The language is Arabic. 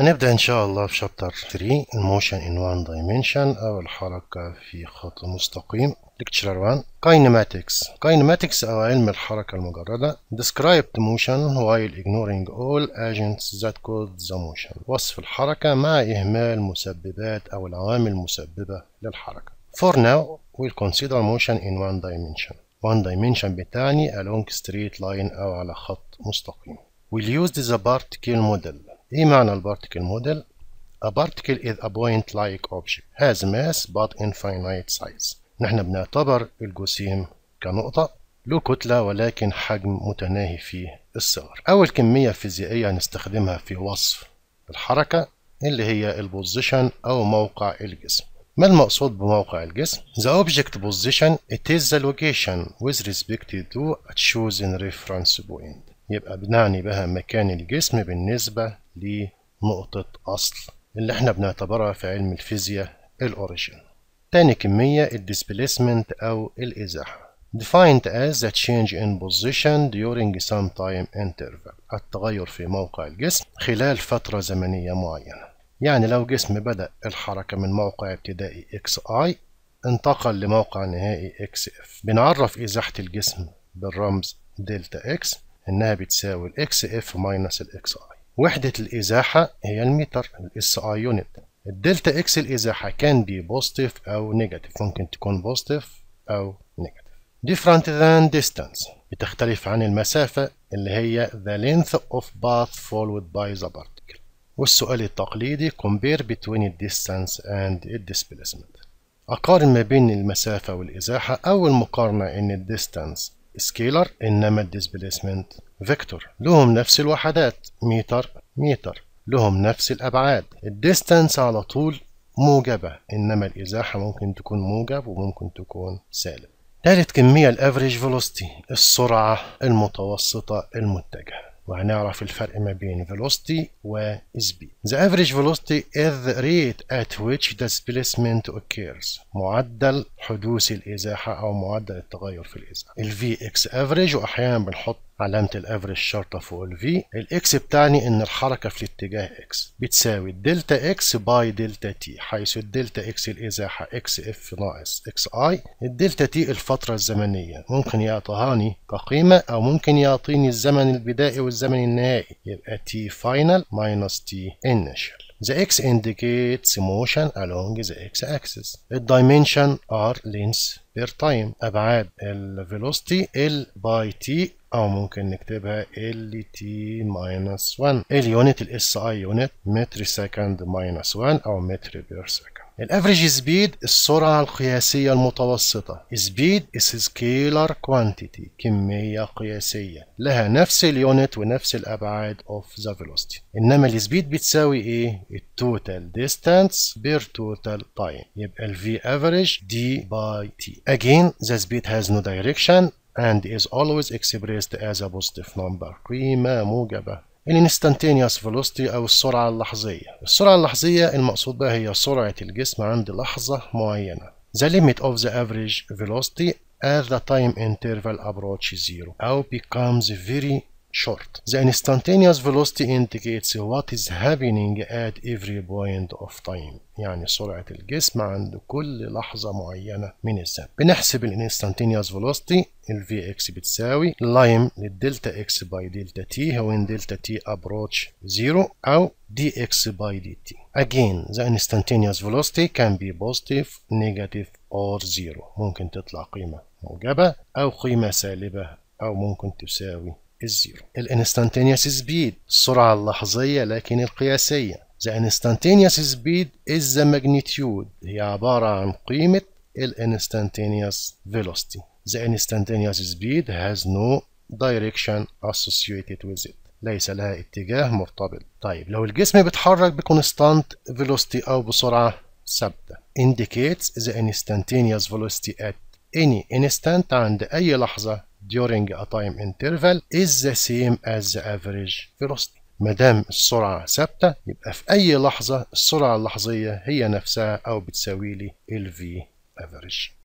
هنبدأ إن شاء الله في chapter 3 ال motion in one dimension أو الحركة في خط مستقيم. lecture 1 kinematics kinematics أو علم الحركة المجردة. Described motion while ignoring all agents that caused the motion. وصف الحركة مع إهمال مسببات أو العوامل المسببة للحركة. For now we'll consider motion in one dimension. One dimension بتعني along straight line أو على خط مستقيم. We'll use the particle model. إيه معنى ال particle model؟ A particle is a point-like object has mass but infinitesimal size. نحن بنعتبر الجسيم كنقطة له كتلة ولكن حجم متناهي في الصغر. أول كمية فيزيائية هنستخدمها في وصف الحركة اللي هي ال position أو موقع الجسم. ما المقصود بموقع الجسم؟ The object position it is the location with respect to a chosen reference point. يبقى بنعني بها مكان الجسم بالنسبة لنقطة أصل اللي إحنا بنعتبرها في علم الفيزياء ال origin. تاني كمية ال displacement أو الإزاحة. defined as the change in position during some time interval التغير في موقع الجسم خلال فترة زمنية معينة يعني لو جسم بدأ الحركة من موقع ابتدائي XI انتقل لموقع نهائي XF بنعرف إزاحة الجسم بالرمز delta X إنها بتساوي آي وحدة الإزاحة هي المتر ال SI unit ال delta X الإزاحة can be positive or negative ممكن تكون positive أو negative different than distance. بتختلف عن المسافة اللي هي the length of path followed by the particle. والسؤال التقليدي compare between distance and displacement. أقارن ما بين المسافة والإزاحة أول مقارنة إن ال distance scalar إنما ال displacement vector. لهم نفس الوحدات متر متر لهم نفس الأبعاد. ال distance على طول موجبة إنما الإزاحة ممكن تكون موجب وممكن تكون سالب. ثالث كمية ال average velocity السرعة المتوسطة المتجهة. وهنعرف الفرق ما بين velocity و speed. The average velocity is the rate at which displacement occurs. معدل حدوث الإزاحة أو معدل التغير في الإزاحة. ال Vx average وأحيانا بنحط علامة ال average شرطة فوق ال V. ال X بتعني إن الحركة في الاتجاه X بتساوي delta X by delta T حيث ال delta X الإزاحة X F ناقص X I. الدلتا T الفترة الزمنية ممكن يعطيهاني كقيمة أو ممكن يعطيني الزمن البدائي والزمن النهائي يبقى T final minus T initial. The x indicates motion along the x-axis. The dimension are length per time. أبعاد ال velocity L by T أو ممكن نكتبها ال T minus 1. ال unit ال SI unit meter second minus 1 أو meter per second. ال average speed السرعة القياسية المتوسطة speed is scalar quantity كمية قياسية لها نفس اليونت ونفس الأبعاد of the velocity إنما ال speed بتساوي إيه؟ ال total distance per total time يبقى ال V average D by T again the speed has no direction and is always expressed as a positive number قيمة موجبة الانستانتينيوس فيلوسيتي أو السرعه اللحظيه السرعه اللحظيه المقصود بها هي سرعه الجسم عند لحظه معينه the limit of the average velocity as the time interval approaches zero أو becomes very short. The instantaneous velocity indicates what is happening at every point of time. يعني سرعة الجسم عند كل لحظة معينة من الزمن. بنحسب الانستانتينيوس velocity ال Vx بتساوي limit لل delta x by delta t when delta t approach zero أو dx by dt. Again, the instantaneous velocity can be positive, negative or zero. ممكن تطلع قيمة موجبة أو قيمة سالبة أو ممكن تساوي ال zero ال instantaneous speed السرعة اللحظية لكن القياسية The instantaneous speed is the magnitude هي عبارة عن قيمة الانستانتينيوس velocity The instantaneous speed has no direction associated with it ليس لها اتجاه مرتبط طيب لو الجسم بيتحرك بكونستانت velocity أو بسرعة ثابتة indicates the instantaneous velocity at any instant عند أي لحظة during a time interval is the same as the average velocity. ما دام السرعة ثابتة يبقى في أي لحظة السرعة اللحظية هي نفسها أو بتساوي لي ال v average.